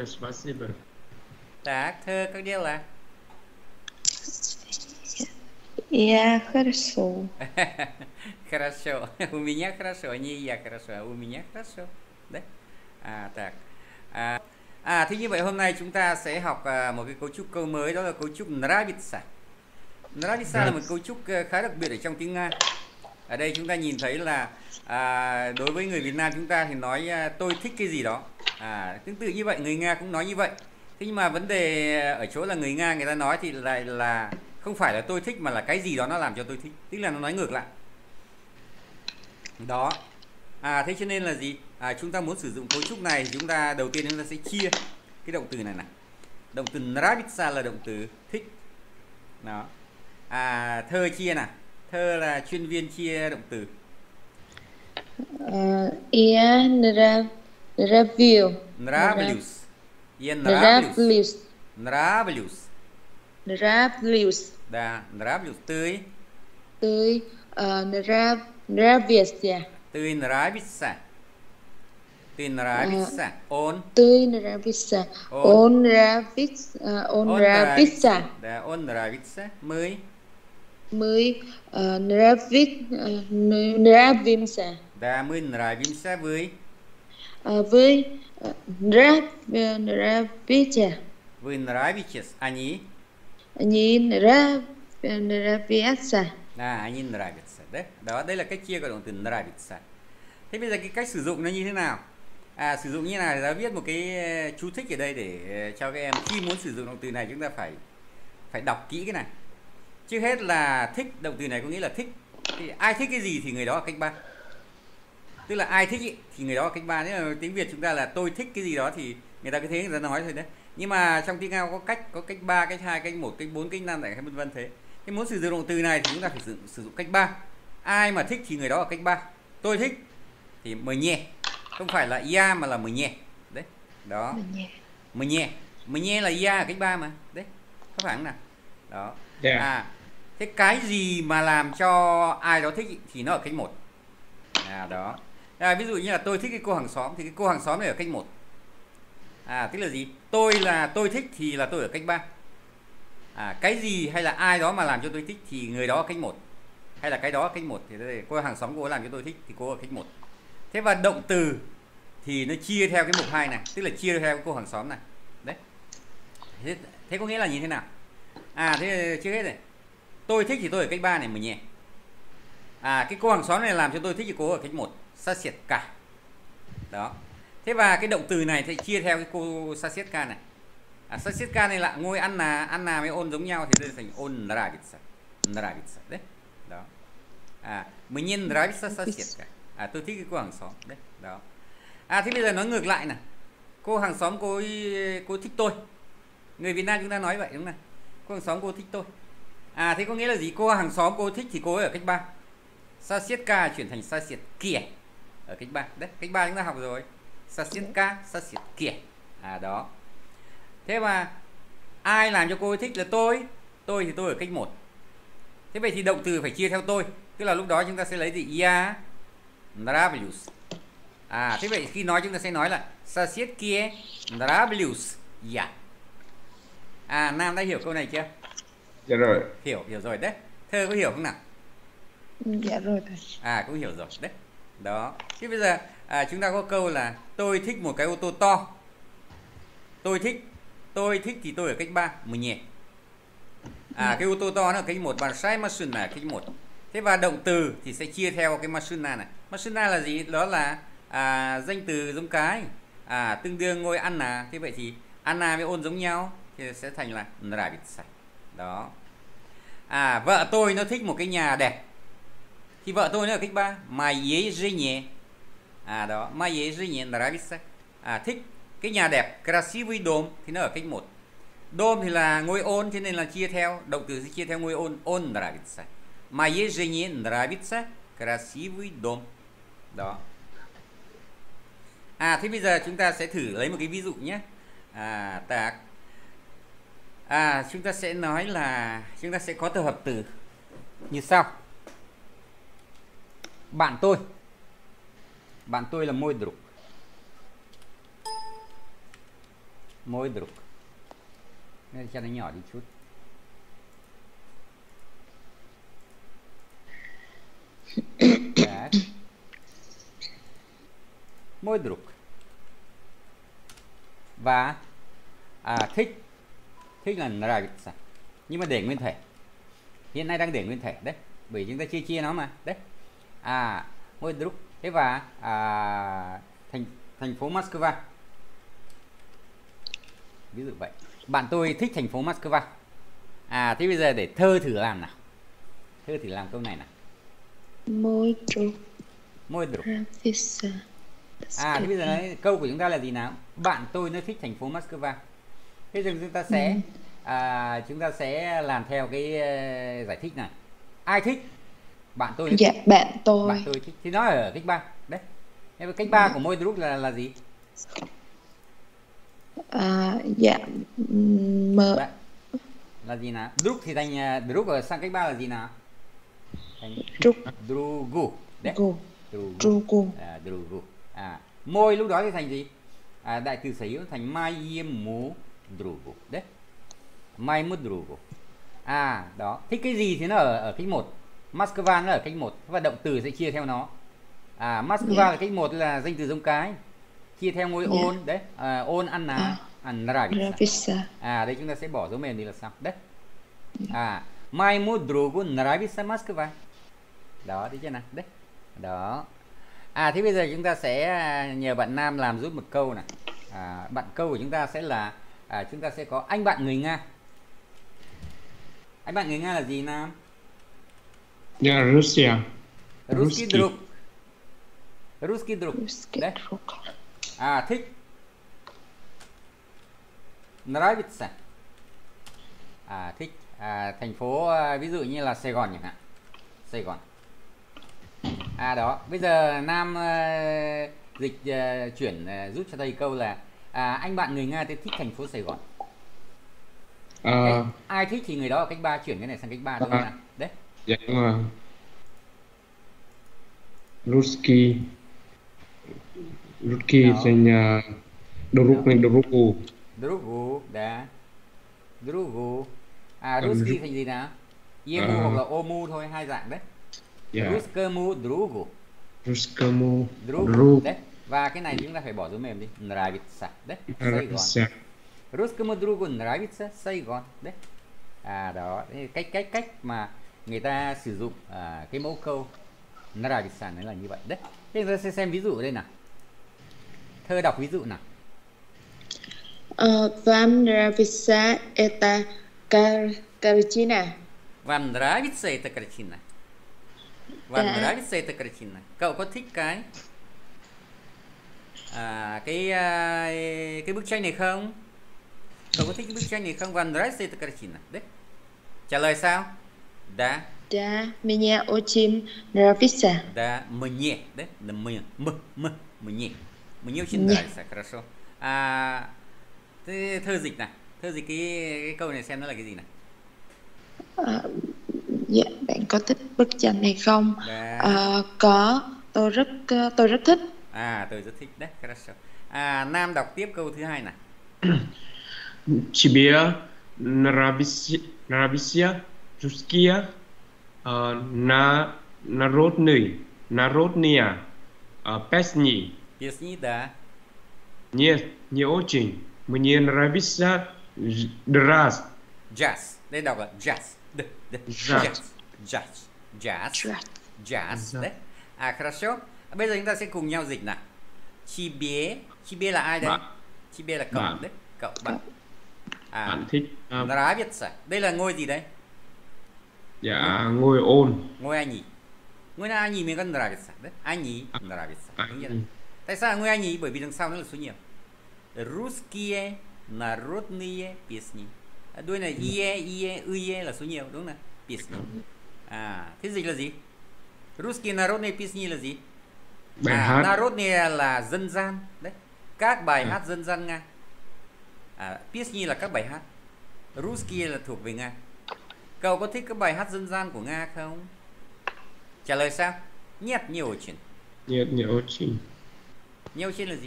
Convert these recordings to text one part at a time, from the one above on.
Нормально, спасибо. Так, thơ các дело? Я хорошо. Хорошо. У меня хорошо, не я хорошо, а у меня хорошо. Đấy. À, так. À, à thế như vậy hôm nay chúng ta sẽ học à, một cái cấu trúc câu mới đó là cấu trúc Nravitsa. Nravitsa là một cấu trúc à, khá đặc biệt ở trong tiếng Nga. Ở đây chúng ta nhìn thấy là à, đối với người Việt Nam chúng ta thì nói à, tôi thích cái gì đó. À, tương tự như vậy người Nga cũng nói như vậy. Thế nhưng mà vấn đề ở chỗ là người Nga người ta nói thì lại là không phải là tôi thích mà là cái gì đó nó làm cho tôi thích. Tức là nó nói ngược lại. Đó. À thế cho nên là gì? À, chúng ta muốn sử dụng cấu trúc này chúng ta đầu tiên chúng ta sẽ chia cái động từ này này. Động từ nravitsa là động từ thích. Đó. À thơ chia nào. Thơ là chuyên viên chia động từ. Ờ, uh, yeah, Review. Нравлюсь. Я нравлюсь. Нравлюсь. Нравлюсь. Да, нравлюсь. Ты? Ты э, нрав... нравишься. Ты нравишься? Ты нравишься? Э, он? Ты нравишься. Он нравится. Э, он нравится. Да, он нравится. Мы? Мы нравимся. Да, мы нравимся. Вы? Вы э, нрав... э, нравите. вы nravitесь они Они нрав... э, нравятся. À, anh nravится, đấy. Đó, đây là cách chia của động từ nravится. Thế bây giờ cái cách sử dụng nó như thế nào? À, sử dụng như nào thì ta viết một cái ờ, chú thích ở đây để ờ, cho các em khi muốn sử dụng động từ này chúng ta phải phải đọc kỹ cái này. Trước hết là thích động từ này có nghĩa là thích. Thì ai thích cái gì thì người đó là cách ba. Tức là ai thích ý, thì người đó là cách ba. Nếu là tiếng Việt chúng ta là tôi thích cái gì đó thì người ta cứ thế người ta nói thôi đấy. Nhưng mà trong tiếng Nga có cách có cách ba, cách hai, cách một, cách bốn, cách năm này vân vân thế. Thế muốn sử dụng động từ này thì chúng ta phải sử, sử dụng cách 3. Ai mà thích thì người đó là cách 3. Tôi thích thì mời nhẹ. Không phải là ya mà là mời nhẹ. Đấy. Đó. Mời nhẹ. Mời nhẹ là ya ở cách 3 mà. Đấy. Có phải không nào? Đó. Dạ. À. Thế cái gì mà làm cho ai đó thích thì nó ở cách 1. À đó. À, ví dụ như là tôi thích cái cô hàng xóm thì cái cô hàng xóm này ở cách một. À tức là gì? Tôi là tôi thích thì là tôi ở cách ba. à, cái gì hay là ai đó mà làm cho tôi thích thì người đó ở cách một hay là cái đó ở cách một thì đây cô hàng xóm cô làm cho tôi thích thì cô ở cách một thế và động từ thì nó chia theo cái mục hai này tức là chia theo cái cô hàng xóm này đấy thế, thế có nghĩa là như thế nào à thế chưa hết này tôi thích thì tôi ở cách ba này mình nhé. à cái cô hàng xóm này làm cho tôi thích thì cô ở cách một Sasietka. Đó. Thế và cái động từ này thì chia theo cái cô Sasietka này. À, Sasietka này là ngôi ăn là ăn Anna với ôn giống nhau thì đây thành ôn Nravitsa Nravitsa đấy. Đó. À mình nhìn Nravitsa Sasietka. À tôi thích cái cô hàng xóm đấy. Đó. À thế bây giờ nói ngược lại nè. cô hàng xóm cô ấy, cô thích tôi. Người Việt Nam chúng ta nói vậy đúng không nào? cô hàng xóm cô thích tôi. À thế có nghĩa là gì? Cô hàng xóm cô thích thì cô ấy ở cách ba. Sasietka chuyển thành Sasietkia ở cách ba. Đấy cách ba chúng ta học rồi. Sasiet kia à đó. Thế mà ai làm cho cô ấy thích là tôi? Tôi thì tôi ở cách một. Thế vậy thì động từ phải chia theo tôi. Tức là lúc đó chúng ta sẽ lấy gì? Ya nravlius à thế vậy khi nói chúng ta sẽ nói là sasiet kia nravlius ya à nam đã hiểu câu này chưa? Dạ rồi. hiểu hiểu rồi. Đấy. Thơ có hiểu không nào? Dạ rồi thầy. à cũng hiểu rồi. Đấy đó. Thế bây giờ à, chúng ta có câu là tôi thích một cái ô tô to. Tôi thích tôi thích thì tôi ở cách 3 mình nhẹ. À cái ô tô to nó ở cách một và sai machine là cách một. Thế và động từ thì sẽ chia theo cái machine này. Machine là gì? Đó là à, danh từ giống cái. À, tương đương ngôi Anna. Thế vậy thì Anna với ôn giống nhau thì sẽ thành là nravitsa đó. À vợ tôi nó thích một cái nhà đẹp thì vợ tôi nó ở cách 3 моей жене à đó моей жене нравится à thích cái nhà đẹp красивый дом thì nó ở cách 1 dom thì là ngôi ôn cho nên là chia theo động từ sẽ chia theo ngôi ôn он нравится моей жене нравится красивый дом đó à thế bây giờ chúng ta sẽ thử lấy một cái ví dụ nhé à tak à chúng ta sẽ nói là chúng ta sẽ có tập hợp từ như sau bạn tôi bạn tôi là môi друг môi друг Nên cho nó nhỏ đi chút Так. Môi друг và à, thích thích là nравится nhưng mà để nguyên thể hiện nay đang để nguyên thể đấy bởi chúng ta chia chia nó mà đấy à Moedruk thế và à, thành thành phố Moscow. Ví dụ vậy. Bạn tôi thích thành phố Moscow. À thế bây giờ để thơ thử làm nào. Thơ thử làm câu này nào. Moedruk Moedruk à thế bây giờ đấy, câu của chúng ta là gì nào? Bạn tôi nó thích thành phố Moscow. Thế giờ chúng ta sẽ à, chúng ta sẽ làm theo cái ờ, giải thích này. Ai thích? bạn tôi dạ bạn tôi. Bạn tôi chứ thì nó ở cách ba. Đấy. Cách ba của môi druk là là gì? À, dạ mờ bạn. là gì nào? Druk thì thành à, druk ở sang cách ba là gì nào? Thành druk drugu. Đấy. Drugu. Drugu. À, à môi lúc đó thì thành gì? À, đại từ sở hữu thành mai yêm mu drugu. Đấy. Mai mu drugu. À đó. Thích cái gì thì nó ở ở cách một. Moscow nó ở cách một và động từ sẽ chia theo nó à Moscow Dạ. là cách một là danh từ giống cái chia theo ngôi Dạ. ôn đấy à, ôn ăn À. ná ăn nravится Nravissa. à đây chúng ta sẽ bỏ dấu mềm đi là xong đấy à моему другу нравится Москва đó thấy chưa nào đấy đó à thế bây giờ chúng ta sẽ à, nhờ bạn Nam làm giúp một câu này à, bạn câu của chúng ta sẽ là à, chúng ta sẽ có anh bạn người Nga anh bạn người Nga là gì Nam Dạ, Russia. Ruski Ruski. druk Ruski druk Ruski đấy drug. à thích nravится à thích à, thành phố à, ví dụ như là Sài Gòn chẳng hạn Sài Gòn à đó bây giờ Nam à, dịch à, chuyển à, giúp cho thầy câu là à, anh bạn người Nga thì thích thành phố Sài Gòn Ờ, Đấy, ai thích thì người đó ở cách 3 chuyển cái này sang cách 3 đúng không À. nào đấy Dạ đúng rồi. Ruski. Ruski dạ. senya ờ, Druk này dạ. Druku Druku đã dạ. Druku À ờ, Ruski thành gì nào? Yemu à. hoặc là Omu thôi, hai dạng đấy. Yeah. Ruskemu Drugu. Ruskemu Drugu Và cái này chúng ta phải bỏ dấu mềm đi. Nravitsa Đấy. Sài Gòn. Ruskemu Drugu Nravitsa Sài Gòn Đấy. À đó. Cách cách cách mà người ta sử dụng à, cái mẫu câu nó là là như vậy. Đấy bây ta sẽ xem ví dụ ở đây nào. Thơ đọc ví dụ nào. Uh, Vandravisa eta karchina Vandravisa eta karchina Vandravisa eta karchina cậu có thích cái à, cái à, cái bức tranh này không? Cậu có thích bức tranh này không? Vandravisa eta karchina đấy. Trả lời sao? Да, Да, меня очень нравится. да, мне, да? Да, мне, м, м, мне. Мне очень Мне. нравится, хорошо. À, thế thơ dịch này, thơ dịch cái, cái câu này xem nó là cái gì này? Ờ, dạ, bạn có thích bức tranh này không? Dạ. Ờ, có, tôi rất ờ, tôi rất thích. À, tôi rất thích đấy, хорошо. À, Nam đọc tiếp câu thứ hai này. Тебе нравится, нравится русские э, на народный, народные э, песни? Песни, да. Нет, не очень. Мне nравится ж- джаз. Jazz. Đây đọc là jazz. D, d, Jazz. jazz. Jazz. Jazz. Jazz. Jazz. Jazz. Đấy. À, хорошо. Bây giờ chúng ta sẽ cùng nhau dịch nào. Тебе. Тебе là ai đây? Bạn. Тебе là cậu Bạn. đấy. Cậu bạn. À, Bạn thích ờ, nравится. Đây là ngôi gì đấy? dạ ngôi ôn. Ngôi ai nhỉ? Ngôi nào ai nhỉ mình có nравится. Đấy. Ai nhỉ? À, Nравится. ai Đúng chưa? nhỉ? Tại sao là ngôi ai nhỉ? Bởi vì đằng sau nó là số nhiều. Русские народные песни. À, đuôi này ie, ie, ie là số nhiều đúng không nào? Песни. À, thế dịch là gì? Русские народные песни là gì? Bài à, hát Народные là dân gian. Đấy. Các bài Ừ. hát dân gian Nga. À, песни là các bài hát. Русские là thuộc về Nga. Cậu có thích các bài hát dân gian của Nga không? Trả lời sao? Нет, не очень. нет, не очень. Не очень là gì?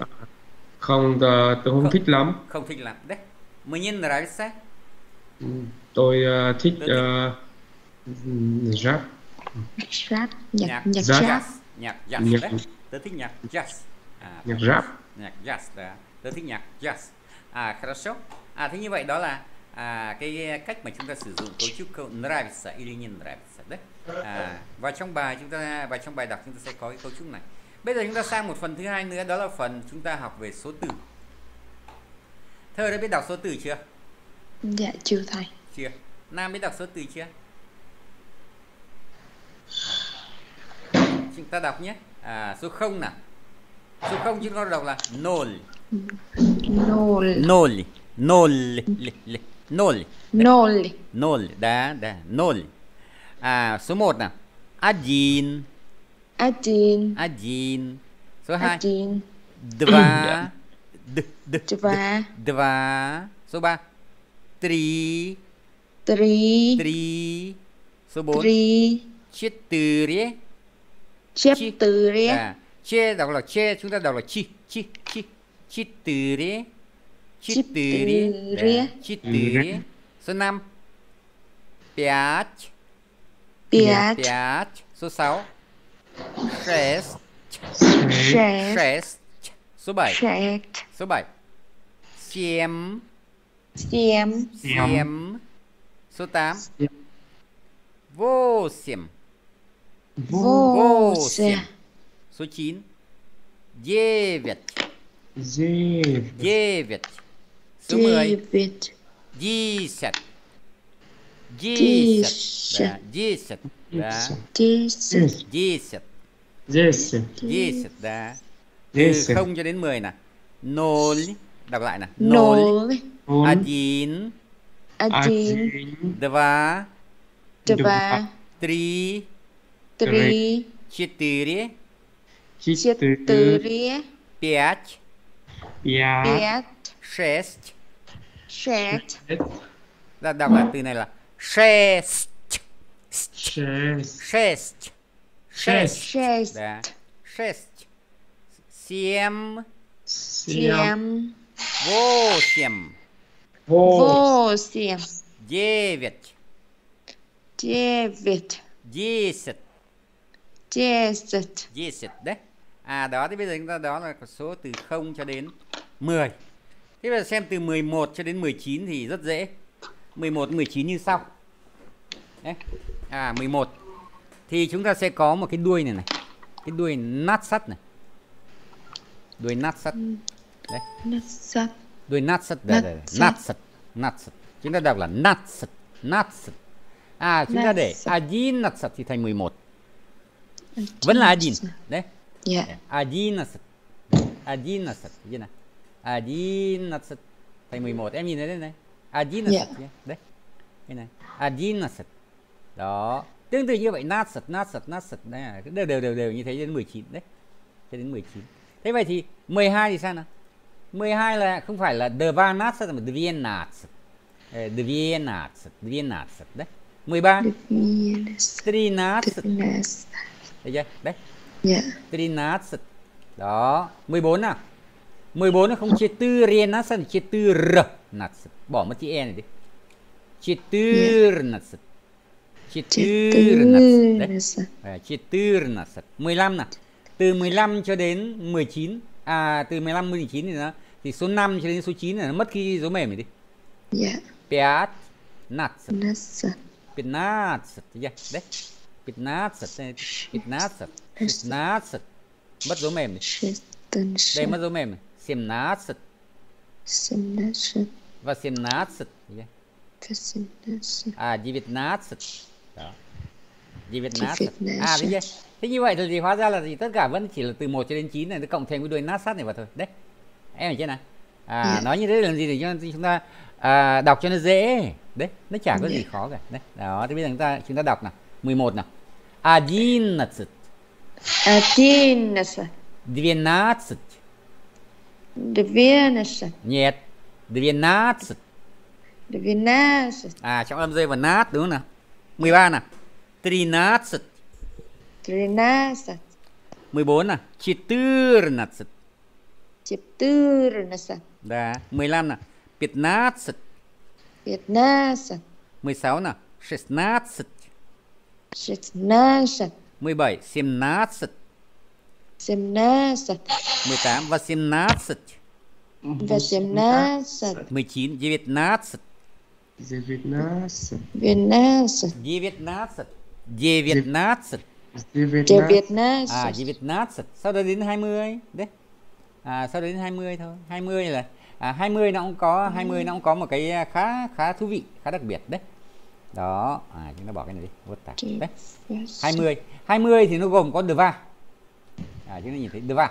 Không, ờ, tôi không Không. thích lắm. Không thích lắm. Đấy. Мне нравится. Ừ, Tôi ờ, thích Tôi thích- ờ, rap. rap nhạc Nhạc nhạc jazz. jazz Nhạc jazz Nhạc- đấy. Tớ thích nhạc jazz. À, Nhạc rap. nhạc jazz đó. Tớ thích nhạc jazz. À, хорошо. À, thế như vậy đó là à, cái cách mà chúng ta sử dụng cấu trúc câu нравится или не нравится đấy. À, và trong bài chúng ta và trong bài đọc chúng ta sẽ có cái cấu trúc này. Bây giờ chúng ta sang một phần thứ hai nữa đó là phần chúng ta học về số từ. Thơ đã biết đọc số từ chưa? dạ chưa thầy Chưa. Nam biết đọc số từ chưa? Chúng ta đọc nhé. À, số 0 nào. Số 0 chúng ta đọc là nol. nol Nol. Nol. Ноль. Ноль. Ноль, да, да, ноль. А, суммарно. Один. Один. Один. Số. Один. Два. Два. Два. Số. Три. Три. Три. Số. Три. Четыре. Четыре. Да. Че, đọc là че, chúng ta đọc là chi, chi. Четыре четыре, четыре, сынам, пять, пять, пять, сусал, шесть, шесть, субай, субай, семь, семь, семь, сутам, восемь, восемь, сучин, девять, девять. Số 10 Jesus Jesus Jesus да. 10 10 10 10 да. Từ 0 cho đến 10 nè. 0 đọc lại nè. 0 1 1 2 2 3 3 4 4 5 5 Шесть. шесть từ này là шесть. Шесть. Шесть. Шесть. шесть Да. Шесть. Семь. Семь. семь Восемь. Восемь. Девять. девять Десять. десять Dесять đấy. À đó thì bây giờ chúng ta đó là số từ 0 cho đến 10. Thế bây xem từ 11 cho đến 19 thì rất dễ. 11 19 như sau. Đấy. À 11. Thì chúng ta sẽ có một cái đuôi này này. Cái đuôi nát sắt này. Đuôi nát sắt. Đấy. Nát sắt. Đuôi nát sắt đây đây. Nát sắt. Nát sắt. Chúng ta đọc là nát sắt, nát sắt. À chúng ta để adin nát sắt thì thành 11. Vẫn là adin. Đấy. Yeah. Adin nát sắt. Adin nát sắt. Như nào? Одиннадцать. Thành 11. Em nhìn thấy đây này. Одиннадцать. nhé. Đấy. Đây này. Одиннадцать. Đó. Tương tự như vậy. Нацать, нацать, нацать. Đấy. là Đều đều đều đều như thế đến 19. Đấy. Cho đến 19. Thế vậy thì 12 thì sao nào? 12 là không phải là двенадцать mà двенадцать. Ờ, двенадцать, двенадцать. Đấy. 13. двенадцать Тринадцать. тринадцать Thấy chưa? Đấy. dạ Тринадцать. Đó, 14 nào. 14 nó không chia tư renasat chia tư r nasat. Bỏ mất chữ e này đi. Chia tư nasat. Chia tư nasat. Đấy. четырнадцать À, chia tư nasat. 15 nào. Từ 15 cho đến 19. À từ 15 đến 19 thì nó thì số 5 cho đến số 9 là nó mất cái dấu mềm này đi. dạ Пять насат. пятнадцать 15. Thấy chưa? Đấy. 15. đây, 15. 16. Mất dấu mềm này. Đây шестнадцать mất dấu mềm này. 17 семнадцать và 17. Thấy chưa? восемнадцать À 19. Đó. 19. 19. À thấy chưa? Thế như vậy thì hóa ra là gì? Tất cả vẫn chỉ là từ 1 cho đến 9 này nó cộng thêm cái đuôi nát sắt này vào thôi. Đấy. Em hiểu chưa nào? À Dạ. nói như thế là gì để cho chúng ta à, đọc cho nó dễ. Đấy, nó chả có gì Dạ. khó cả. Đấy. Đó, thì bây giờ chúng ta chúng ta đọc nào. 11 nào. Одиннадцать, одиннадцать двенадцать, Двенадцать нет, двенадцать. двенадцать À trọng âm rơi vào nát đúng không nào? 13 nào. Тринадцать. тринадцать 14 nào. Четырнадцать. четырнадцать, Да. 15 nào. 15. пятнадцать, 16 nào. 16. шестнадцать, 17. 17. 17 18 18 18 19 19 19 19 19 19 19 à 19 sau đó đến 20 đấy. À, sau đó đến 20 thôi. 20 là à, 20 nó cũng có 20 ừ. nó cũng có một cái khá khá thú vị khá đặc biệt đấy. Đó. À, chúng ta bỏ cái này đi. Vuốt tả đấy. 20 20 thì nó gồm có được va à, Chúng ta nhìn thấy va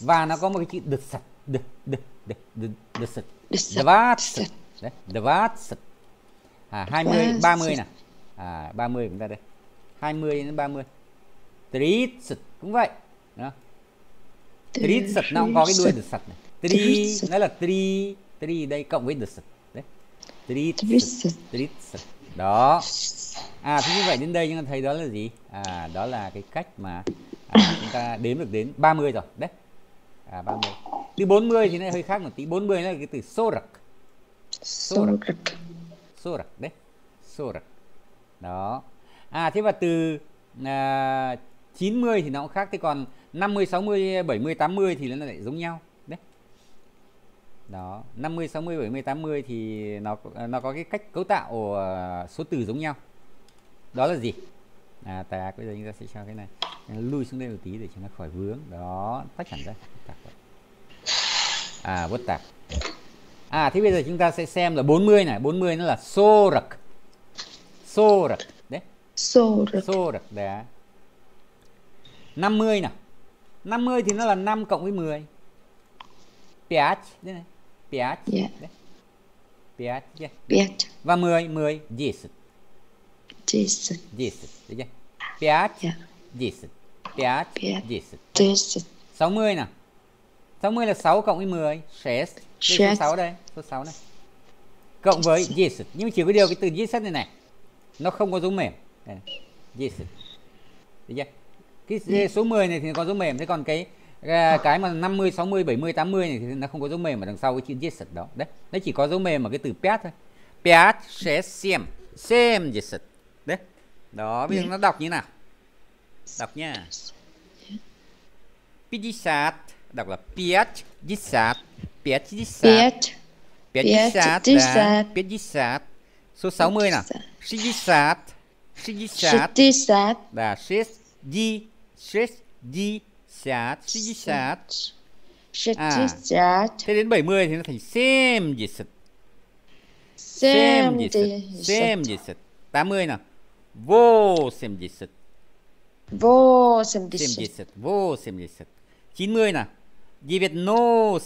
Và nó có một cái chữ The The The The The sật. The va sật. Đấy sật. À, 20 Va 30 sật. nè. À, 30 chúng ta đây. 20 đến 30 Trit cũng vậy. Đó. Trit nó cũng có cái đuôi the sật này. Tri nó là tri tri đây cộng với the sật. Đấy. Tritsật. Trit đó. À thế như vậy đến đây chúng ta thấy đó là gì? À đó là cái cách mà chúng ta đếm được đến 30 rồi đấy. À, 30 từ 40 thì nó hơi khác một tí. 40 là cái từ sorak. Sorak. Sorak. Đấy. Sorak. Đó. À thế và từ à, 90 thì nó cũng khác thế còn 50 60 70 80 thì nó lại giống nhau đấy. Đó 50 60 70 80 thì nó nó có cái cách cấu tạo à, số từ giống nhau. Đó là gì? À, ta bây giờ chúng ta sẽ cho cái này lui xuống đây một tí để cho nó khỏi vướng. Đó tách hẳn ra. À vớt tạc à thế bây giờ chúng ta sẽ xem là 40 này. 40 nó là sorak sorak đấy. Sorak sorak đấy 50 nào. 50 thì nó là 5 cộng với 10 5 đấy này. 5 yeah. đấy. 5 yeah. 5 và 10 10 10 10 10 10 5 10 5, 10. 10. 60 nào. 60 là 6 cộng với 10. 6. Đây số 6 đây. Số 6 này. Cộng với 10. Nhưng chỉ có điều cái từ 10 này này. Nó không có dấu mềm. Đây. 10. Được chưa? Cái số 10 này thì có dấu mềm. Thế còn cái à, cái mà 50, 60, 70, 80 này thì nó không có dấu mềm ở đằng sau cái chữ 10 đó. Đấy. Nó chỉ có dấu mềm ở cái từ 5 thôi. 5, 6, 7. 7. Đấy. Đó, bây giờ nó đọc như nào? Đọc nha. Pidisat Đọc là Piat Disat Piat Disat Piat Disat Piat Disat Số 60 nào? Shidisat Shidisat Shidisat Là Shid Di Shid Di Sat Shidisat Shidisat Thế đến 70 thì nó thành Sem Disat Sem Disat Sem Disat 80 nào Vô Sem Disat 80. 70. 80. 90 nào. 90.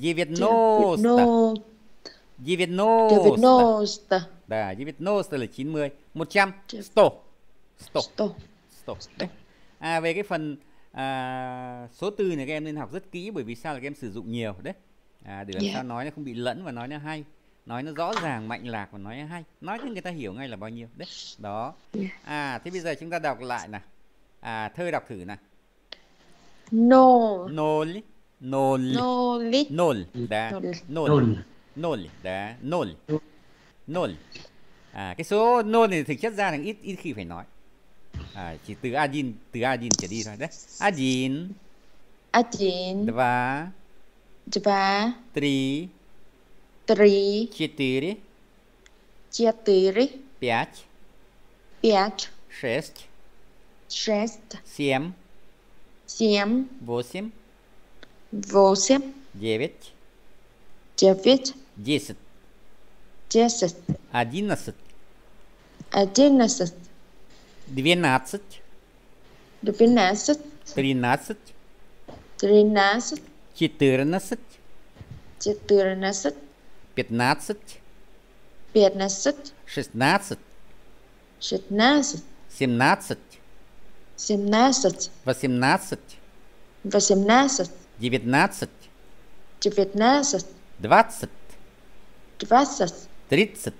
90. 90. Да, 90 là 90. 100. 100. 100. 100. À, về cái phần à, số từ này các em nên học rất kỹ bởi vì sao là các em sử dụng nhiều đấy. À, để làm yeah. sao nói nó không bị lẫn và nói nó hay nói nó rõ ràng mạnh lạc và nói hay. Nói cho người ta hiểu ngay là bao nhiêu. Đấy đó. À thế bây giờ chúng ta đọc lại nè à thơ đọc thử nè no no no no nol đã no no đã no no à cái số no này thực chất ra là ít ít khi phải nói. À, chỉ từ adin từ adin trở đi thôi. Đấy. Adin. Adin. Và và tri. Три, четыре четыре, пять пять, шесть шесть, семь семь, восемь восемь, девять девять, десять. десять, одиннадцать. Одиннадцать, двенадцать. Двенадцать, тринадцать. Тринадцать, четырнадцать. Четырнадцать, пятнадцать пятнадцать, шестнадцать шестнадцать, семнадцать семнадцать, восемнадцать восемнадцать, девятнадцать девятнадцать, двадцать двадцать, тридцать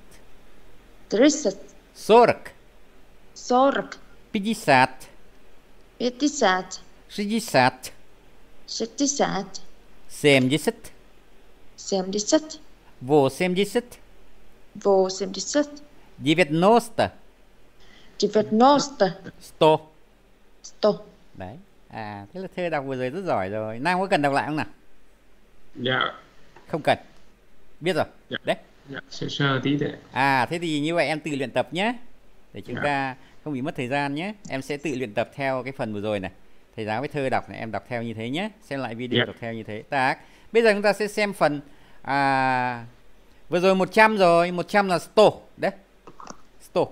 тридцать, сорок сорок, пятьдесят пятьдесят, шестьдесят 60 70 70 80 80 90 90 100 100 đấy. À thế là thơ đọc vừa rồi rất giỏi rồi. Nam có cần đọc lại không nào? Dạ. không cần. Biết rồi. Dạ. đấy. Dạ. Sơ sơ tí thôi. à thế thì như vậy em tự luyện tập nhé để chúng Dạ. ta không bị mất thời gian nhé em sẽ tự luyện tập theo cái phần vừa rồi này. Thầy giáo với thơ đọc này em đọc theo như thế nhé xem lại video Dạ. đọc theo như thế. Tác. Bây giờ chúng ta sẽ xem phần à, vừa rồi 100 rồi 100 là store đấy. Store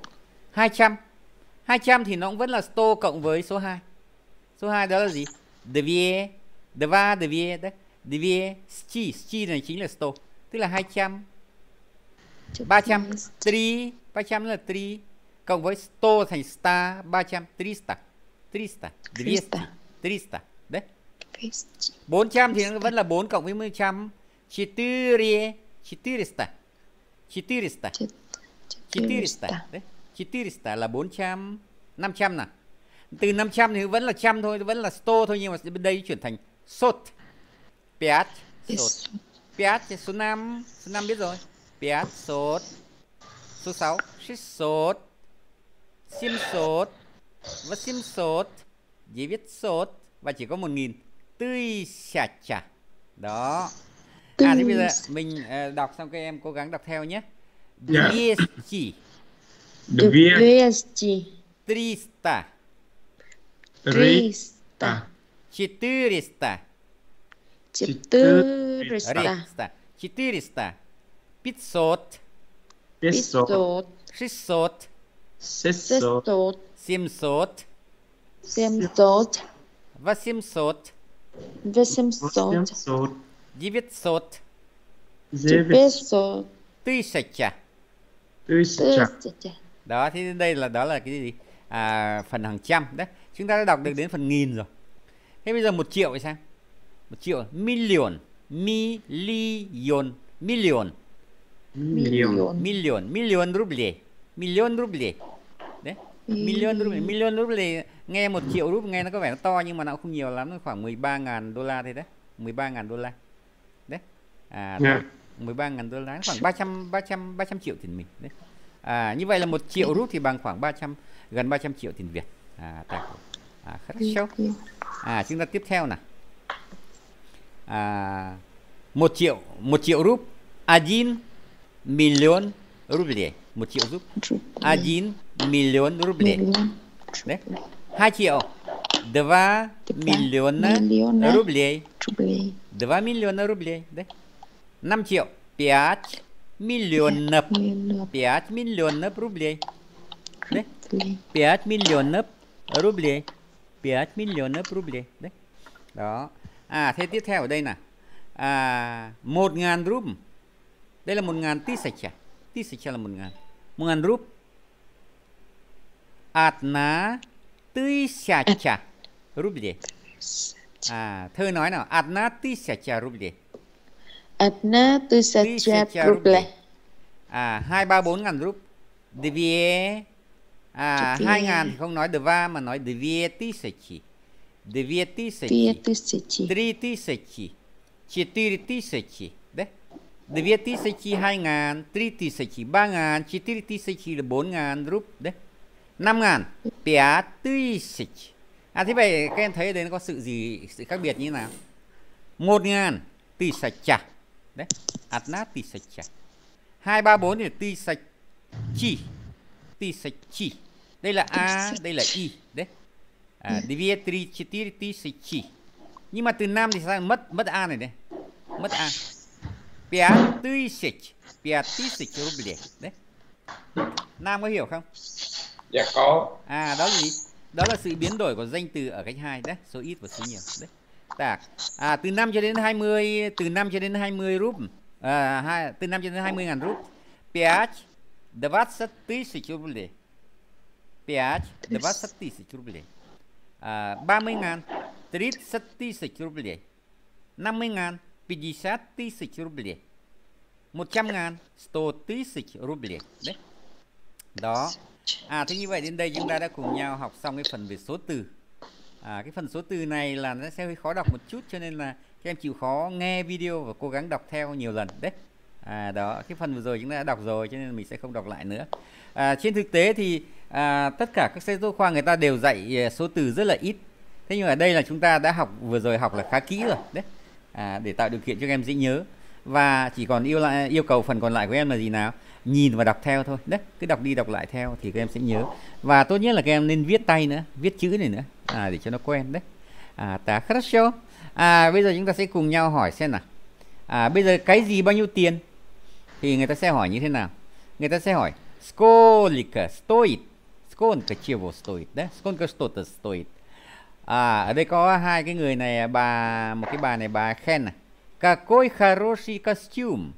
200 200 thì nó cũng vẫn là store cộng với số 2 số 2 đó là gì? Dwie dva dwie đấy. Dwie chi chi này chính là store tức là 200 300 3 300 là 3 cộng với 100 thành star 300 300 300 200 300 đấy. 400 thì nó vẫn là 4 cộng với 100 4 400 400 400 đấy 400 là 400 500 nào? Từ 500 thì vẫn là trăm thôi vẫn là 100 thôi nhưng mà bên đây chuyển thành sốt. 5 sốt. 5 số 5 số 5 biết rồi. 5 sốt. Số 6 600 700 800 900 và chỉ có 1000 tươi chà chà đó à thế bây giờ mình ờ, đọc xong các em cố gắng đọc theo nhé. Dạ. 200 Dwie. 200 300 300 400 400 400 400 500 500. 500 600. 600 700 700 800 800 900 900 1000 1000. 1000 đó thì đây là đó là cái gì? À, phần hàng trăm đấy. Chúng ta đã đọc được đến phần nghìn rồi. Thế bây giờ một triệu thì sao? Một triệu million million million. Million. million. Million ruble. Million ruble. Đấy. Million ruble million. ruble. Nghe một triệu rúp nghe nó có vẻ nó to nhưng mà nó cũng không nhiều lắm nó khoảng 13.000 đô la thôi đấy. 13.000 đô la đấy à Dạ. 13.000 đô la khoảng 300 300 300 triệu tiền mình đấy à như vậy là một triệu rúp thì bằng khoảng 300 gần 300 triệu tiền Việt à так à хорошо à chúng ta tiếp theo nào à một triệu một triệu rúp один миллион рублей một triệu rúp один миллион рублей đấy hai triệu два миллиона миллиона рублей рублей 2 миллиона рублей, да? 5 triệu 5 миллионов миллион 5 миллионов рублей. Да? рублей 5 миллионов рублей. 5 миллионов рублей. Đấy. Đó. À thế tiếp theo ở đây nè. À 1000 rúp. Đây là 1000 тысяча. Тысяча là 1000. 1000 rúp. Одна тысяча рублей. À thơ nói nào, одна тысяча рублей. одна тысяча Тысяча рублей À, hai ba bốn ngàn rúp. Две. À, Две. hai ngàn thì không nói два mà nói две тысячи. Две две тысячи. тысячи Три тысячи. Четыре тысячи. Đấy. Две тысячи hai ngàn. Три тысячи ba ngàn. Четыре тысячи là bốn ngàn rúp. Đấy. Năm ngàn. Пять тысяч. À thế vậy các em thấy ở đây nó có sự gì sự khác biệt như thế nào? Một ngàn тысяча. Đấy. Одна тысяча. hai ba bốn thì тысячи. Тысячи. Đây là A, đây là Y. Đấy. À, две, три, четыре тысячи. Nhưng mà từ 5 thì sao mất mất A này đây. Mất A. Пять тысяч. Пять тысяч рублей. Đấy. Nam có hiểu không? Dạ có. À đó là gì? Đó là sự biến đổi của danh từ ở cách 2 đấy, số ít và số nhiều. Đấy. Так. À từ 5 cho đến 20, từ 5 cho đến 20 rúp. À, hai, từ 5 cho đến 20 ngàn rúp. 5 20 тысяч рублей. 5 20 тысяч рублей. À, 30 ngàn 30 тысяч рублей. 50 ngàn 50 тысяч рублей. 100 ngàn 100 тысяч рублей. Đấy. Đó. À thế như vậy đến đây chúng ta đã cùng nhau học xong cái phần về số từ à, cái phần số từ này là nó sẽ hơi khó đọc một chút cho nên là các em chịu khó nghe video và cố gắng đọc theo nhiều lần đấy. À, đó cái phần vừa rồi chúng ta đã đọc rồi cho nên mình sẽ không đọc lại nữa. À, trên thực tế thì à, tất cả các sách giáo khoa người ta đều dạy à, số từ rất là ít. Thế nhưng ở đây là chúng ta đã học vừa rồi học là khá kỹ rồi đấy. À, để tạo điều kiện cho các em dễ nhớ. Và chỉ còn yêu lại yêu cầu phần còn lại của em là gì nào? Nhìn và đọc theo thôi. Đấy cứ đọc đi đọc lại theo thì các em sẽ nhớ. Và tốt nhất là các em nên viết tay nữa viết chữ này nữa à, để cho nó quen đấy à tá хорошо à bây giờ chúng ta sẽ cùng nhau hỏi xem nào à bây giờ cái gì bao nhiêu tiền thì người ta sẽ hỏi như thế nào người ta sẽ hỏi сколько стоит сколько чего стоит да сколько что-то стоит à ở đây có hai cái người này bà một cái bà này bà khen này какой хороший костюм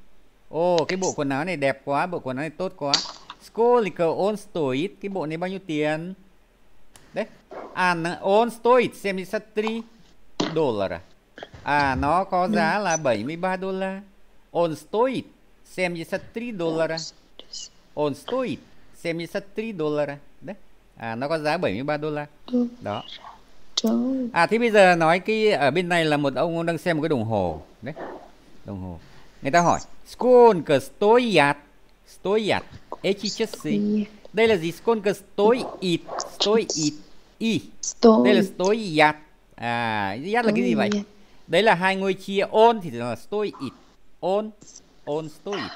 Ồ, oh, cái bộ quần áo này đẹp quá, bộ quần áo này tốt quá. Сколько он стоит? Cái bộ này bao nhiêu tiền? Đấy. À, он стоит 73 доллара. À, nó có giá là 73 đô la. Он стоит 73 доллара. Он стоит 73 доллара. Đấy. À, nó có giá 73 đô la. Đó. À, thế bây giờ nói cái ở bên này là một ông đang xem một cái đồng hồ. Đấy. Đồng hồ. Người ta hỏi Сколько стоят Стоят эти часы Đây là gì? Сколько стоит Стоит y. Stoic. đây là stoic à yat là cái gì vậy? Đấy là hai ngôi chia on thì là stoic on on stoic.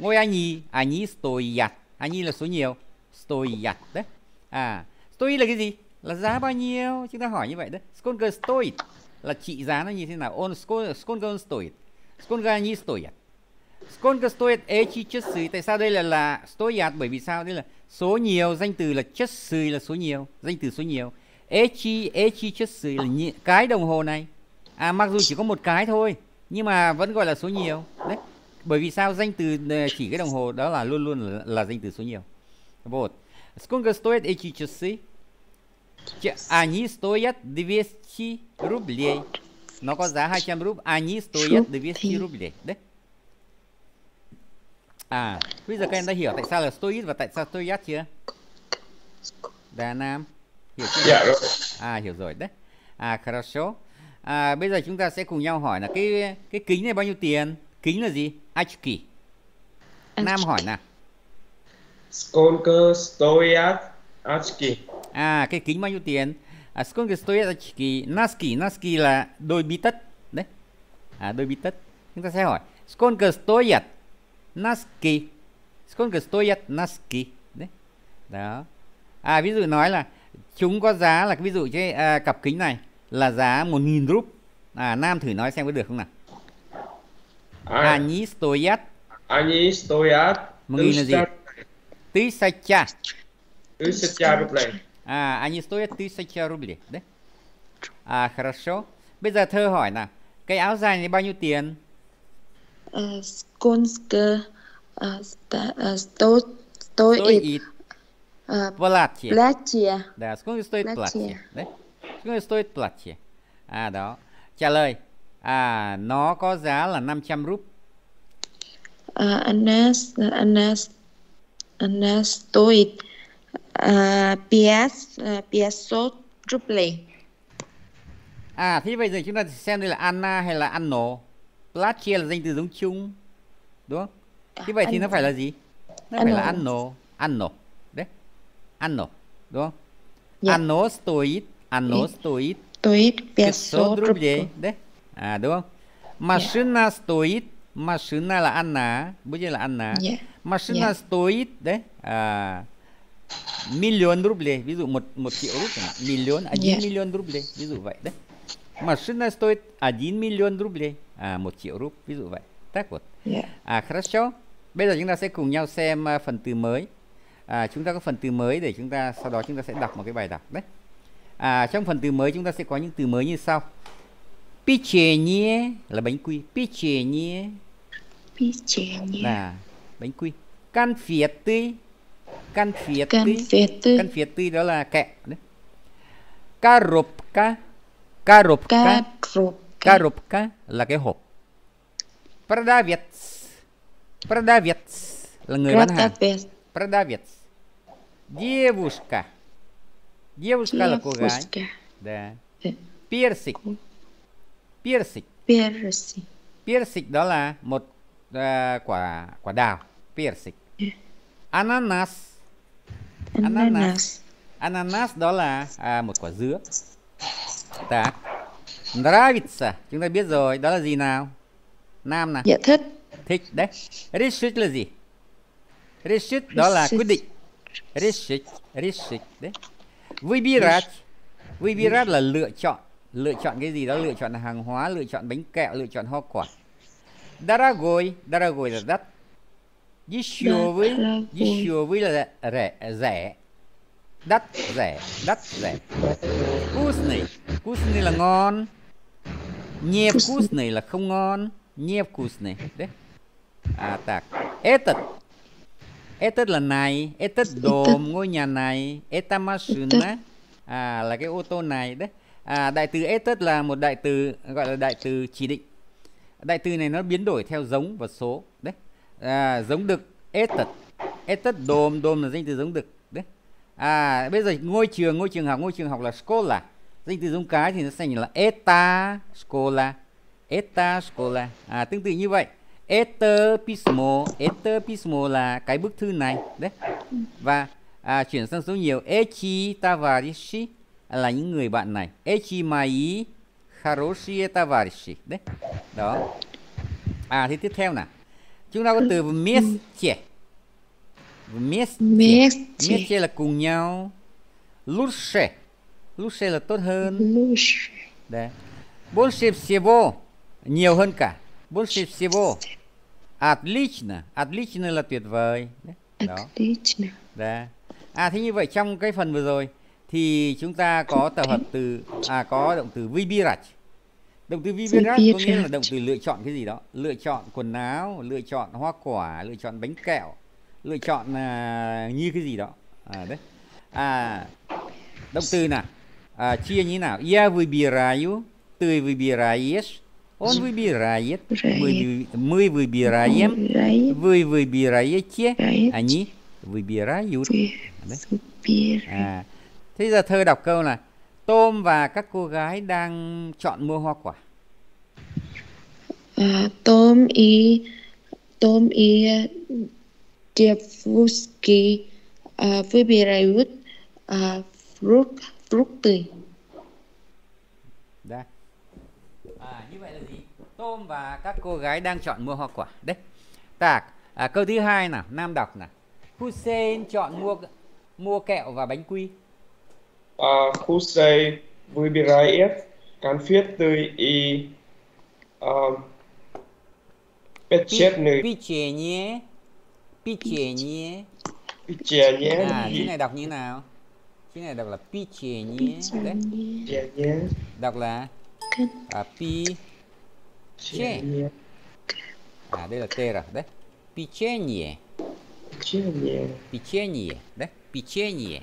Ngôi anh nhì anh nhì stoic a nhì là số nhiều. Stoic đấy. À stoic là cái gì? Là giá bao nhiêu? Chúng ta hỏi như vậy đấy. Skonker stoic là trị giá nó như thế nào? On skonker stoic. Skonker nhì stoic стоят Сколько стоит эти часы? Tại sao đây là là стоят? Bởi vì sao? Đây là số nhiều, danh từ là часы là số nhiều, danh từ số nhiều. Эти, эти часы là nhị, cái đồng hồ này. À mặc dù chỉ có một cái thôi, nhưng mà vẫn gọi là số nhiều. Đấy. Bởi vì sao? Danh từ ờ, chỉ cái đồng hồ đó là luôn luôn là, là danh từ số nhiều. Вот. Сколько стоят эти часы? Они стоят 200 рублей. Nó có giá 200 rúp. Они стоят 200 рублей. Đấy. À, bây giờ các em đã hiểu tại sao là stoid và tại sao stoiat chưa? Đà Nam hiểu chưa? Dạ rồi. À hiểu rồi đấy. À хорошо. À, bây giờ chúng ta sẽ cùng nhau hỏi là cái cái kính này bao nhiêu tiền? Kính là gì? Achki. Nam hỏi nào. Сколько стоят очки? À cái kính bao nhiêu tiền? À, сколько стоят очки? Носки, носки là đôi bi tất. Đấy. À đôi bi tất. Chúng ta sẽ hỏi сколько стоят носки. Сколько стоят носки? Đấy. Đó. À ví dụ nói là chúng có giá là ví dụ cái à, cặp kính này là giá 1000 rúp. À Nam thử nói xem có được không nào? À, Они стоят они стоят 1000 là gì? Тысяча. тысяча рублей. À, они стоят тысяча рублей. Đấy. À, хорошо. Bây giờ thơ hỏi nào. Cái áo dài này bao nhiêu tiền? Э, Сколько э, ста- э, сто- стоит Стоит э, платье. платье? Да, сколько стоит Платье. платье? Đấy. Сколько стоит платье? À đó. Trả lời. À nó có giá là 500 rúp. Э, Она, с- она, с- она стоит э, пять- э, 500 рублей. À thế bây giờ chúng ta xem đây là Anna hay là Anno. Platier là danh từ giống chung. Đúng không? Thế vậy thì nó phải là gì? Nó phải là Anno. Anno. Đấy. Anno. Đúng không? Dạ. Anno stoit. Anno stoit Стоит 500 500 рублей. Đấy. À đúng không? Машина стоит. Машина là Anna. Bây giờ là Anna. Dạ. Машина Dạ. стоит. Đấy. À, million рублей. Ví dụ một, một triệu rúp chẳng hạn. Million. один Dạ. million рублей. Ví dụ vậy. Đấy. Машина стоит 1 million рублей. À, một triệu rúp. Ví dụ vậy. Так вот. Dạ. À, хорошо. Bây giờ chúng ta sẽ cùng nhau xem à, phần từ mới. À, chúng ta có phần từ mới để chúng ta sau đó chúng ta sẽ đọc một cái bài đọc đấy. À, trong phần từ mới chúng ta sẽ có những từ mới như sau. Печенье là bánh quy. Печенье Печенье. là bánh quy. Конфеты. Конфеты. Конфеты. Конфеты đó là kẹo đấy. Коробка. Коробка. Коробка. Коробка là cái hộp. Продавец. Продавец là người bán hàng. Продавец. Продавец. Девушка. Девушка là cô gái. Девушка. Да. Ừ. Персик. Персик. Percy. Персик đó là một à, quả quả đào. Персик. Ananas. Ananas. Ananas đó là à, một quả dứa. Так. Nравится. Chúng ta biết rồi. Đó là gì nào? Nam nào. Dạ thích. Thích đấy. Решить là gì? Решить đó là Решить. quyết định. Решить. Решить. Đấy. Выбирать. Выбирать là lựa chọn. Lựa chọn cái gì đó? Lựa chọn hàng hóa, lựa chọn bánh kẹo, lựa chọn hoa quả. Дорогой. Дорогой là đắt. Дешевый. Дорогой. Дешевый là rẻ. rẻ. Đắt, rẻ. Đắt, rẻ. Вкусный. Вкусный là ngon. Не Вкусный. вкусный là không ngon. Не вкусный. Đấy. À так. Этот. Этот là này. Этот dom ngôi nhà này. Эта машина. À là cái ô tô này đấy. À đại từ этот là một đại từ gọi là đại từ chỉ định. Đại từ này nó biến đổi theo giống và số đấy. À, giống đực этот. Этот dom, dom là danh từ giống đực đấy. À bây giờ ngôi trường, ngôi trường học, ngôi trường học là школа. Danh từ giống cái thì nó sẽ là eta школа. Eta школа. À tương tự như vậy. Это письмо, это письмо là cái bức thư này đấy. Và à, chuyển sang số nhiều эти товарищи là những người bạn này. Эти мои хорошие товарищи đấy. Đó. À thì tiếp theo nào. Chúng ta có từ вместе. Вместе. Messi. Вместе là cùng nhau. Лучше. Лучше là tốt hơn. Lush. Đấy. Больше всего. Nhiều hơn cả. Больше всего. Отлично. Отлично là tuyệt vời. Đấy. Đó. Отлично. Đấy. À thế như vậy trong cái phần vừa rồi thì chúng ta có tập hợp từ à có động từ vibirach. Động từ vibirach có nghĩa là động từ lựa chọn cái gì đó, lựa chọn quần áo, lựa chọn hoa quả, lựa chọn bánh kẹo, lựa chọn à, như cái gì đó. À đấy. À động từ nào? À, chia như thế nào? Я выбираю, ты выбираешь, он выбирает, мы, вы- мы выбираем, Выбирает. вы выбираете, Выбирает. они выбирают. Đấy. Выбирает. À, thế giờ thơ đọc câu là Tôm và các cô gái đang chọn mua hoa quả. А, Том и Том и девушки а, выбирают а, фрукт, фрукты. Tôm và các cô gái đang chọn mua hoa quả. Đấy. Tạc. À, câu thứ hai nào, Nam đọc nào. Hussein chọn mua mua kẹo và bánh quy. Uh, Hussein выбирает конфеты и um, печенье, Печенье. Pеченье. печенье, À, chữ и này đọc như nào? Chữ này đọc là pеченье. Đấy. печенье, Đọc là à, pi печенье, à đây là t rồi đấy печенье печенье. печенье đấy печенье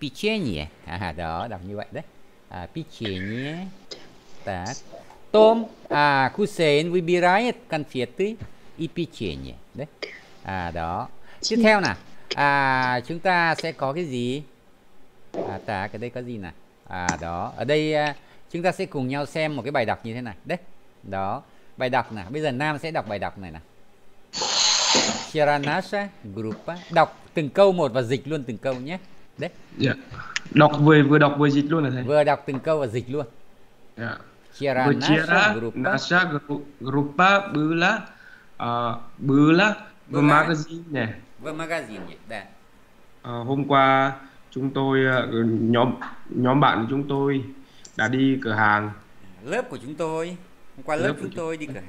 печенье à đó đọc như vậy đấy à печенье так tôm à Hussein выбирает конфеты и печенье đấy à đó tiếp theo nào à chúng ta sẽ có cái gì à ta cái đây có gì nào à đó ở đây à, chúng ta sẽ cùng nhau xem một cái bài đọc như thế này đấy đó. Bài đọc nào? Bây giờ nam sẽ đọc bài đọc này nào. Chiranasha Grupa đọc từng câu một và dịch luôn từng câu nhé. Đấy. Dạ. Đọc vừa vừa đọc vừa dịch luôn là thầy. vừa đọc từng câu và dịch luôn. Dạ. Chiranasha Grupa grupa bula uh, bula Bula. magazine nè. và magazine nhé đấy Ờ, hôm qua chúng tôi ờ, nhóm nhóm bạn của chúng tôi đã đi cửa hàng. Lớp của chúng tôi hôm qua lớp, chúng tôi đi cửa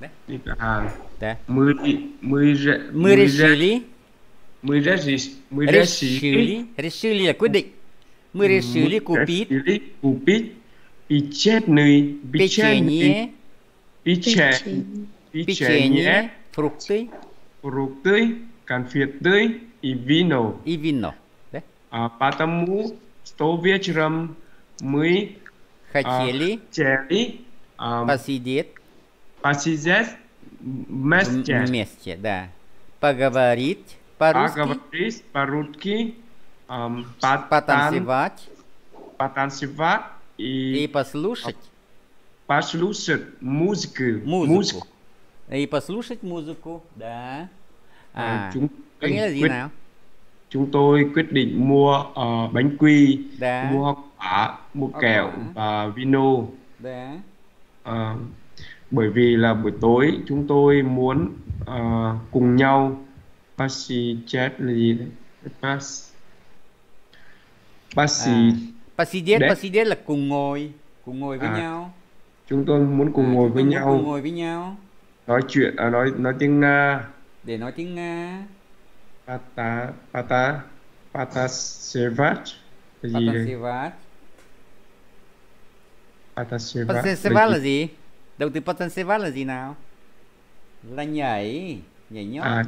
đấy đi cửa hàng đấy mười mười rẻ mười решили gì решили решили là quyết định mười решили купить купить печенье печенье печенье фрукты фрукты конфеты и вино и вино đấy А, потому что вечером мы хотели хотели а, посидеть вместе, вместе да поговорить по-русски поговорить по-русски, потанцевать потанцевать И и послушать послушать музыку. музыку. И послушать muzыку, да. À, chúng có nghĩa là gì quyết, nào? chúng tôi quyết định mua ờ, bánh quy, Đã. mua hoa quả, mua Hoa kẹo và vino. Да. à, bởi vì là buổi tối chúng tôi muốn à, cùng nhau bác sĩ là gì? Đấy bác bác sĩ à, bác là cùng ngồi cùng ngồi với à, nhau. chúng tôi muốn cùng à, ngồi với nhau. cùng ngồi với nhau. Nói chuyện à, nói nói tiếng nga. Để nói tiếng nga. Pata pata pata sevat pata sevat Потанцевать là gì? Động từ потанцевать là gì nào? Là nhảy, nhảy nhót. À,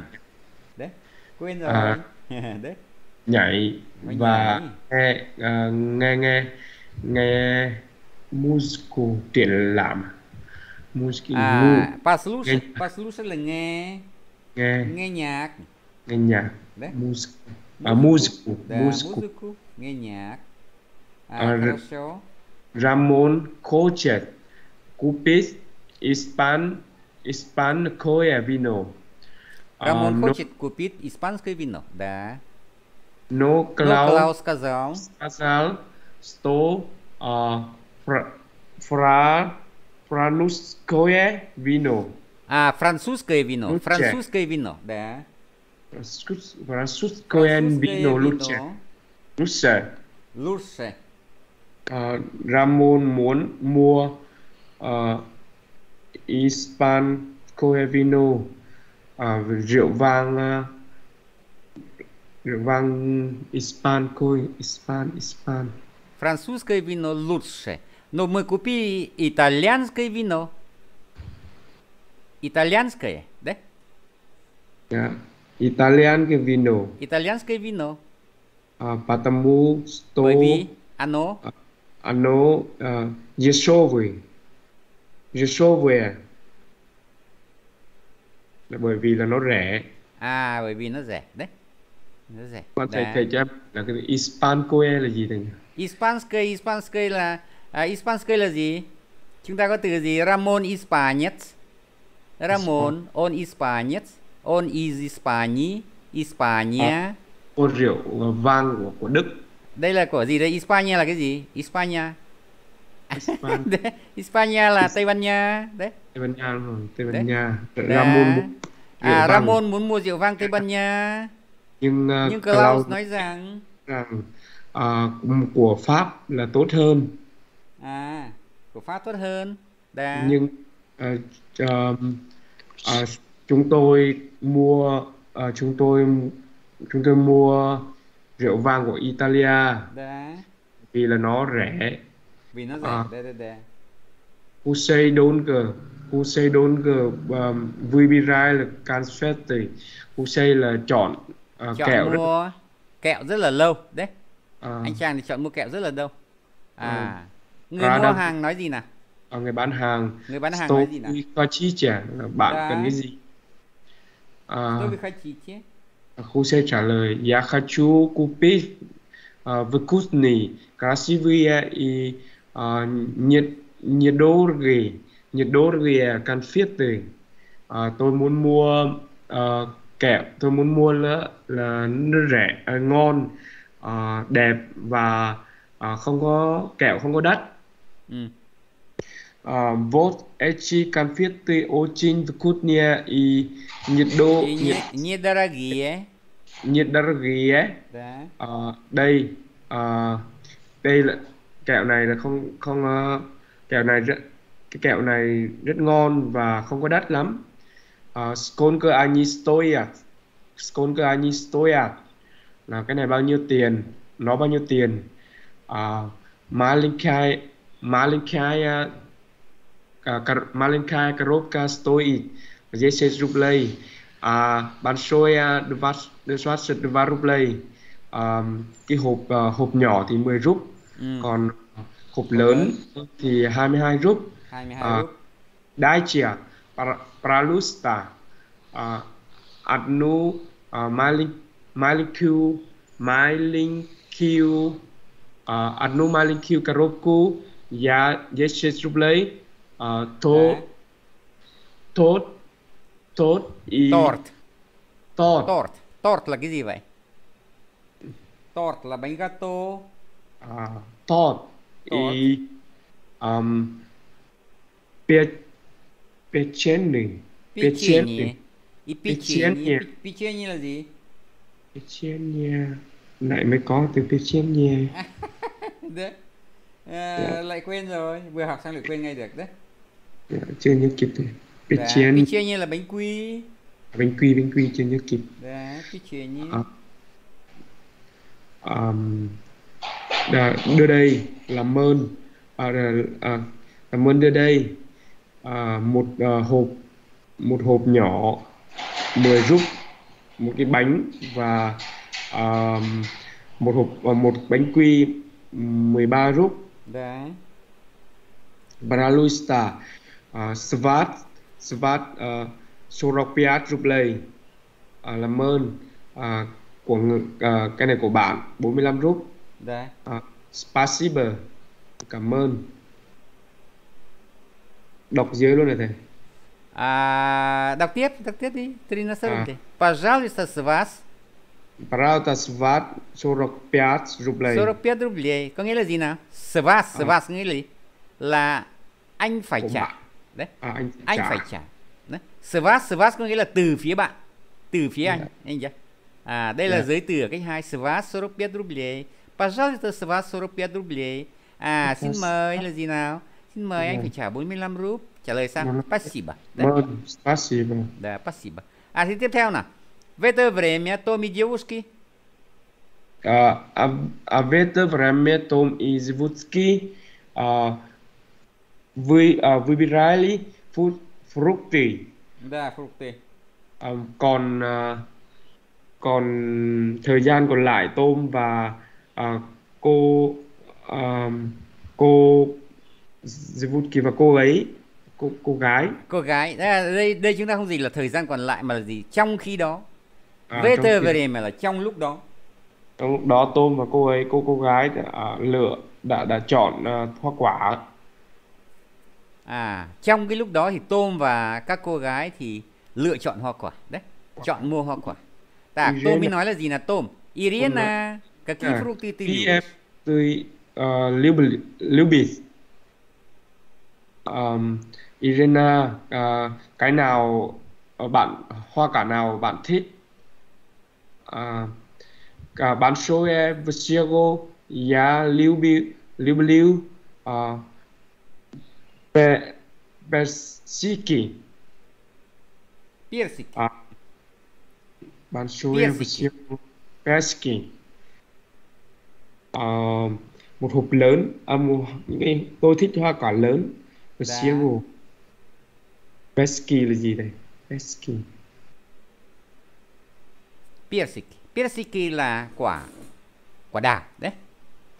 Đấy, quên rồi. À. Đấy. nhảy Nói và nhảy. nghe à, nghe nghe nghe musical triển lãm musical À, послушать, Nghe- послушать là nghe, nghe nghe nhạc. nghe nhạc Đấy. music à musical Да, musical музыку, nghe nhạc. À, À, rồi. хорошо. Ramon хочет купить испан испанское вино Рамон но- хочет купить испанское вино. Да. но Но Клаус Клаус сказал, сказал что а, фра, фра, французское вино а, французское вино. Лучше. Французское вино, да. Француз- французское вино лучше лучше Лучше. À, Ramon muốn mua uh, Hispanco Vino à, rượu vang uh, rượu vang Hispanco Hispan Hispan Французское вино лучше. Но мы купили итальянское вино. Итальянское, да? Italian cái vino Итальянское вино. uh, потому что Bởi vì оно оно uh, дешевое дешевое là bởi vì là nó rẻ à bởi vì nó rẻ đấy. Nó rẻ. Bạn thầy Đấy. thầy cho em là cái Hispancoe là gì thầy nhỉ? Испанское, испанское là à, испанское là gì? Chúng ta có từ gì? Ramon Españez. Ramon, on Españez, on is Hispani, Hispania. Ô rượu vang của, của Đức đây là của gì đây? Hispania là cái gì? Đấy, Hispania là Tây Ban Nha. Đấy. Tây Ban Nha rồi, Tây Ban Đấy. Nha. Ramon muốn À. Ramon muốn mua rượu vang Tây Ban Nha. nhưng uh, Nhưng Klaus Klaus nói rằng rằng à, của Pháp là tốt hơn à của Pháp tốt hơn. Đã. nhưng à, à, à, chúng tôi mua à, chúng tôi chúng tôi mua rượu vang của Italia Đã. vì là nó rẻ Vì nó rẻ. À. Đây đây đây. Poseidonker Poseidonker um, vui birai là Canfetti Posei là chọn à, Chọn kẹo rất mua kẹo rất là lâu. Đấy. à, Anh chàng thì chọn mua kẹo rất là lâu. À. Người À, mua hàng nói gì nào? à, người bán hàng Người bán hàng nói gì nào? Tôi chi trả là bạn Đấy. cần cái gì à, Tôi bị khai chỉ chứ. Jose trả lời Я хочу купить а, вкусный красивые и а, не- недорогие недорогие конфеты à, tôi muốn mua à, kẹo tôi muốn mua là là nó rẻ à, ngon à, đẹp và à, không có kẹo không có đắt Ừ. à, вот эти конфеты очень вкусные и недо, И не, не, недорогие. недорогие Да. Ờ, đây ờ, đây là kẹo này là không không ờ, kẹo này rất cái kẹo này rất ngon và không có đắt lắm uh, skолько они стоят сколько они стоят là cái này bao nhiêu tiền nó bao nhiêu tiền uh, маленькая маленькая Ờ, uh, Malenka Karovka stoji,10 rublej, à, bán xôi à, soát sật và rúp lầy à, cái hộp uh, hộp nhỏ thì 10 rúp. Ừ. còn hộp ừ. lớn thì 22 rúp. 22 à, rúp. Đai pralusta à, adnu à, malik malikyu malinkyu adnu malikyu karoku ya yeses rúp lấy Uh, to, tốt y tort. Tort. tort. Tort là cái gì vậy? Tort là bánh gato. À, tort. Tort. y um, pie, pieczeny. piccini i piccini là gì? Pieczenie. Lại mới có từ pieczenie. đấy. À, lại quên rồi. Vừa học xong lại quên ngay được đấy. Dạ, chưa nhớ kịp rồi. Đấy, Pieczenie. piccini là bánh quy Bánh quy, bánh quy chưa nhớ kịp. đấy piccini À. um, đã, đưa đây làm ơn à, là- à, làm ơn đưa đây à, một à, hộp một hộp nhỏ 10 rúp một cái bánh và à, một hộp à, một bánh quy 13 rúp đấy Bralusta à, Svat Svat uh, Soropiat Rubley à, làm ơn à, của người- à, cái này của bạn 45 rúp đấy À, spasibo. Cảm ơn. Đọc dưới luôn này thầy. à, đọc tiếp đọc tiếp đi Тринадцатый. пожалуйста с вас Правда сват 45 рублей. 45 рублей có nghĩa là gì nào с вас с À. вас nghĩa là gì là anh phải Của trả bạn. Đấy À, anh anh trả. phải trả đấy. s вас s вас có nghĩa là từ phía bạn từ phía anh anh chưa à đây là Dạ. giới từ ở cách hai вас 45 рублей пожалуйста вас 45 рублей à xin mời là gì nào xin mời anh Dạ. phải trả 45 rúp trả lời sao спасибо đấy. Спасибо. Да, спасибо. А теперь tiếp theo nào. В это время Том и девушки А, а, а в это время Том и Звуцкий а, вы, а, выбирали фу- фрукты. Да, фрукты. À, còn à, còn thời gian còn lại Tôm và à, cô à, cô Zvutki và cô ấy cô cô gái Cô gái, đây, là- đây đây chúng ta không gì là thời gian còn lại mà là gì? Trong khi đó. à, В trong, это khi, время là trong lúc đó. trong lúc đó Tôm và cô ấy cô cô gái đã à, lựa đã đã chọn à, hoa quả À, trong cái lúc đó thì Tom và các cô gái thì lựa chọn hoa quả. Đấy, chọn mua hoa quả. Так, Irena. Tom mới nói là gì là Tom? Irina, какие à, фрукты ты khi любишь? em tôi uh, любит любит um, Irena à, cái nào ờ, bạn hoa quả nào bạn thích à, cả большое всего я люблю люблю а, пе- персики Персики. а, большое Персики. всего персики à, một hộp lớn à, một, những cái- tôi thích hoa quả lớn всего Pesky là gì đây? Pesky. Persiki. Persiki là quả quả đào đấy.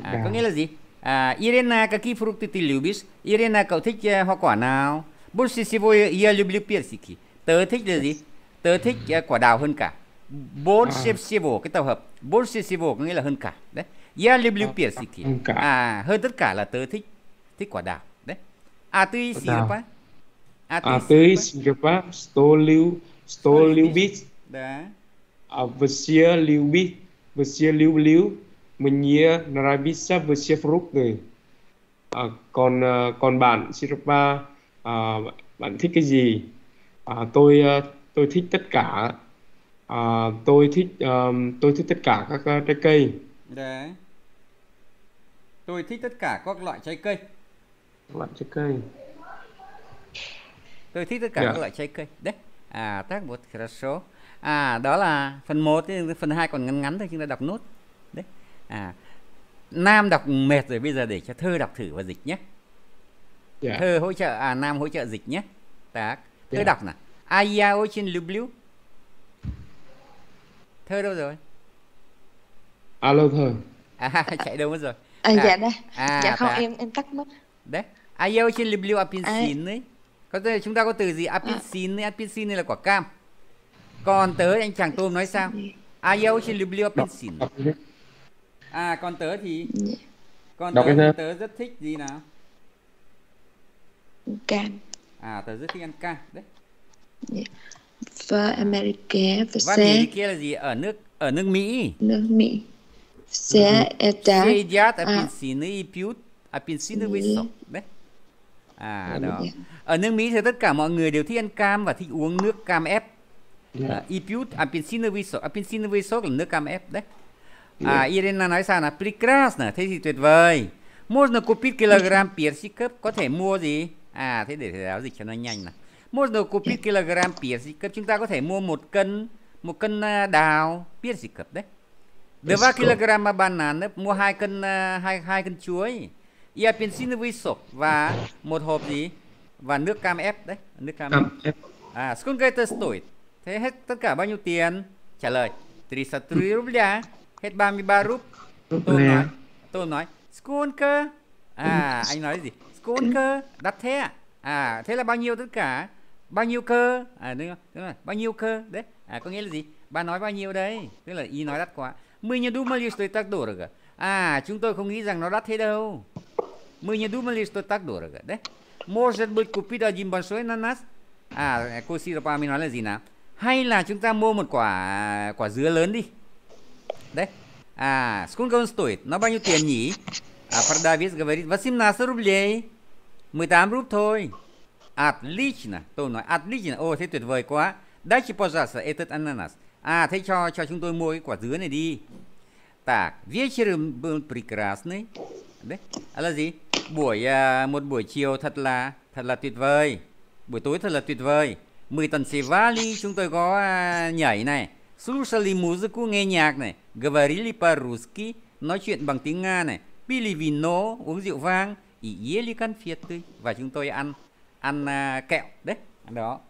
À, Đào. có nghĩa là gì? À, Irena, какие фрукты ты любишь? Irena, cậu thích uh, hoa quả nào? Больше всего я люблю персики. Tớ thích là gì? Tớ thích uh, quả đào hơn cả. Больше À. всего, cái tập hợp. Больше всего có nghĩa là hơn cả. Đấy. Я люблю À, персики. hơn cả. À, hơn tất cả là tớ thích thích quả đào. Đấy. À, ты Quả đào. сиропа? À, А ты Сингапур, что лю, что любит, Да. а все любит, все люблю, мне нравится все фрукты. À, còn à, còn bạn Siropa, à, bạn thích cái gì? À, tôi à, tôi thích tất cả. À, tôi thích à, tôi thích tất cả các à, trái cây. Đấy. Tôi thích tất cả các loại trái cây. Các loại trái cây. Tôi thích tất cả Dạ. các loại trái cây. Đấy. À, tác một хорошо. À, đó là phần 1, phần 2 còn ngắn ngắn thôi chúng ta đọc nốt. Đấy. À, Nam đọc mệt rồi bây giờ để cho Thơ đọc thử và dịch nhé. Dạ. Thơ hỗ trợ à Nam hỗ trợ dịch nhé. Так. Thơ Dạ. đọc nào. А я очень люблю. Thơ đâu rồi? Alo thơ. À, chạy đâu mất rồi? À, À, dạ đây. à, dạ không tá. em em tắt mất. Đấy. À я очень люблю апельсин ấy. Có thể chúng ta có từ gì apelsin ấy, apelsin này là quả cam. Còn tớ anh chàng tôm nói sao? À я очень люблю апельсин. À còn tớ thì còn Đọc tớ thì thơ. tớ rất thích gì nào? cam à tớ rất thích ăn cam đấy. Và America và và sẽ kia là gì? Ở nước ở nước Mỹ. Nước Mỹ. Sẽ eta Seiat à, apelsine ipiut apelsine với Mỹ. sọc đấy. À Dạ. đó. Ở nước Mỹ thì tất cả mọi người đều thích ăn cam và thích uống nước cam ép. Dạ. à, ipiut với với sọc là nước cam ép đấy à Irena nói sao là прекрасно thế thì tuyệt vời можно купить килограмм персиков có thể mua gì à thế để thầy giáo dịch cho nó nhanh nào можно купить килограмм персиков chúng ta có thể mua một cân một cân à, đào персиков đấy Два Персиков. килограмма бананов, mua hai cân à, hai hai cân chuối. И апельсиновый сок và một hộp gì? Và nước cam ép đấy, nước cam, ép. Cam ép. À, сколько это стоит? Thế hết tất cả bao nhiêu tiền? Trả lời 303 рубля. Hết 33 rúp. Rúp Tôi lè. nói, tôi nói сколько? À, anh nói gì? Сколько? Đắt thế ạ? À, thế là bao nhiêu tất cả? Bao nhiêu cơ? À, đúng không? Đúng rồi, bao nhiêu cơ? Đấy. À, có nghĩa là gì? Bà nói bao nhiêu đấy? Tức là ý nói đắt quá. Мы не думали, что это так дорого. À, chúng tôi không nghĩ rằng nó đắt thế đâu. Мы не думали, что так дорого. Đấy. Может быть, купить один большой ананас? À, cô Siropa mới nói là gì nào? Hay là chúng ta mua một quả quả dứa lớn đi. Đấy. À, сколько он стоит? Nó bao nhiêu tiền nhỉ? À, продавец говорит 18 рублей. 18 rúp thôi. Отлично. Tôi nói отлично. Ồ, thế tuyệt vời quá. Дайте, пожалуйста, этот ананас. À, thế cho cho chúng tôi mua cái quả dứa này đi. Так, вечером был прекрасный. Đấy. À, là gì? Buổi à, một buổi chiều thật là thật là tuyệt vời. Buổi tối thật là tuyệt vời. Mười tần танцевали, chúng tôi có à, nhảy này. Слушали музыку, nghe nhạc này. Говорили по-русски, nói chuyện bằng tiếng Nga này. Pili vino, uống rượu vang. И ели конфеты. Và chúng tôi ăn ăn à, kẹo. Đấy, đó.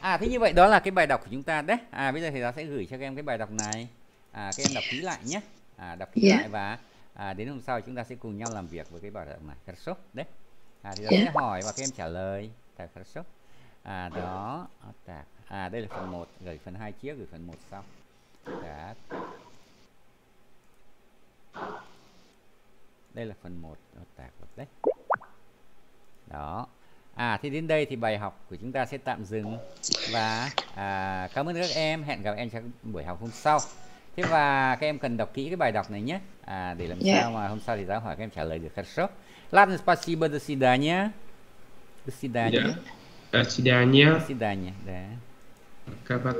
À thế như vậy đó là cái bài đọc của chúng ta đấy. À bây giờ thầy giáo sẽ gửi cho các em cái bài đọc này. À các em đọc kỹ lại nhé. À đọc kỹ Dạ. lại và à, đến hôm sau chúng ta sẽ cùng nhau làm việc với cái bài đọc này. Хорошо? Đấy. À thì giáo Dạ. sẽ hỏi và các em trả lời. Так, хорошо. À đó. Вот так. À đây là phần 1, gửi phần 2 trước, gửi phần 1 sau. Đấy. Đây là phần 1, так вот đấy. Đó. À thì đến đây thì bài học của chúng ta sẽ tạm dừng và à, cảm ơn các em hẹn gặp em trong buổi học hôm sau. Thế và các em cần đọc kỹ cái bài đọc này nhé. À để làm Dạ. sao mà hôm sau thì giáo hỏi các em trả lời được хорошо. Ладно, спасибо, до свидания. До свидания. Dạ. До свидания. До свидания, да. 嘎巴